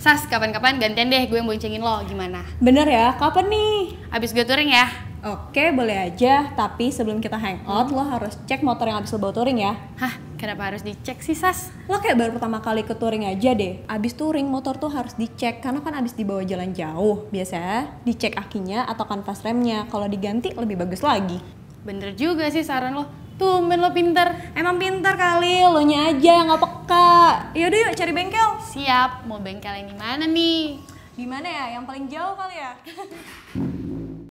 Sas, kapan-kapan gantian deh gue yang boncengin lo, gimana? Bener ya, kapan nih? Abis gue touring ya? Oke, boleh aja. Tapi sebelum kita hangout, lo harus cek motor yang abis lo bawa touring ya. Hah, kenapa harus dicek sih, Sas? Lo kayak baru pertama kali ke touring aja deh. Abis touring, motor tuh harus dicek. Karena kan abis dibawa jalan jauh. Biasanya dicek akinya atau kanvas remnya. Kalau diganti, lebih bagus lagi. Bener juga sih saran lo. Tumben lo pinter. Emang pintar kali, lo nya aja nggak peka. Yaudah yuk cari bengkel. Siap, mau bengkel yang di mana nih? Di mana ya? Yang paling jauh kali ya?